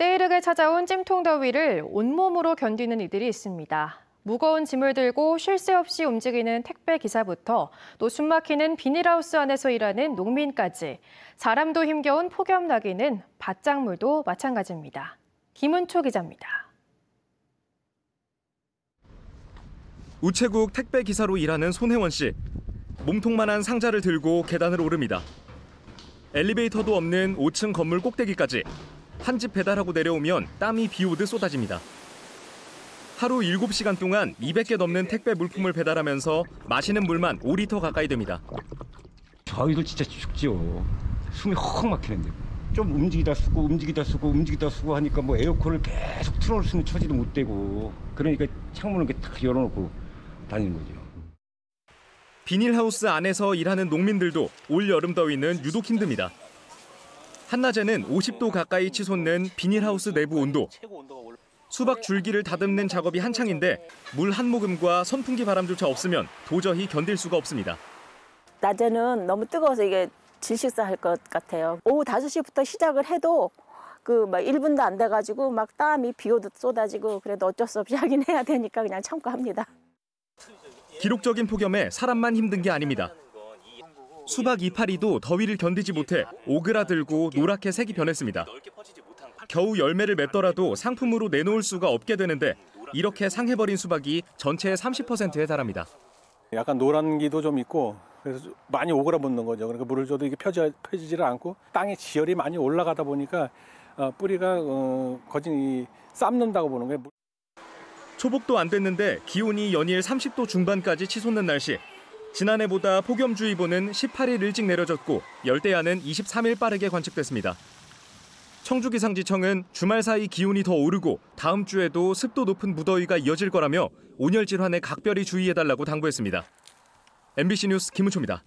때이르게 찾아온 찜통 더위를 온몸으로 견디는 이들이 있습니다. 무거운 짐을 들고 쉴 새 없이 움직이는 택배 기사부터 또 숨막히는 비닐하우스 안에서 일하는 농민까지 사람도 힘겨운 폭염 나기는 밭작물도 마찬가지입니다. 김은초 기자입니다. 우체국 택배 기사로 일하는 손혜원 씨. 몸통만한 상자를 들고 계단을 오릅니다. 엘리베이터도 없는 5층 건물 꼭대기까지 한 집 배달하고 내려오면 땀이 비 오듯 쏟아집니다. 하루 7시간 동안 200개 넘는 택배 물품을 배달하면서 마시는 물만 5리터 가까이 됩니다. 저희도 진짜 죽죠. 숨이 헉 막히는데. 좀 움직이다 쓰고 움직이다 쓰고 움직이다 쓰고 하니까 뭐 에어컨을 계속 틀어놓을 수 있는 처지도 못 되고 그러니까 창문을 이렇게 탁 열어놓고 다니는 거죠. 비닐하우스 안에서 일하는 농민들도 올 여름 더위는 유독 힘듭니다. 한낮에는 50도 가까이 치솟는 비닐하우스 내부 온도. 수박 줄기를 다듬는 작업이 한창인데 물 한 모금과 선풍기 바람조차 없으면 도저히 견딜 수가 없습니다. 낮에는 너무 뜨거워서 이게 질식사 할 것 같아요. 오후 5시부터 시작을 해도 그 막 1분도 안 돼가지고 막 땀이 비 오듯 쏟아지고 그래도 어쩔 수 없이 하긴 해야 되니까 그냥 참고 합니다. 기록적인 폭염에 사람만 힘든 게 아닙니다. 수박 이파리도 더위를 견디지 못해 오그라들고 노랗게 색이 변했습니다. 겨우 열매를 맺더라도 상품으로 내놓을 수가 없게 되는데 이렇게 상해버린 수박이 전체의 30%에 달합니다. 약간 노란기도 좀 있고 그래서 많이 오그라붙는 거죠. 그러니까 물을 줘도 이게 펴지, 펴지지를 않고 땅에 지열이 많이 올라가다 보니까 어, 뿌리가 어, 거진 삶는다고 보는 거예요. 초복도 안 됐는데 기온이 연일 30도 중반까지 치솟는 날씨. 지난해보다 폭염주의보는 18일 일찍 내려졌고 열대야는 23일 빠르게 관측됐습니다. 청주기상지청은 주말 사이 기온이 더 오르고 다음 주에도 습도 높은 무더위가 이어질 거라며 온열 질환에 각별히 주의해달라고 당부했습니다. MBC 뉴스 김은초입니다.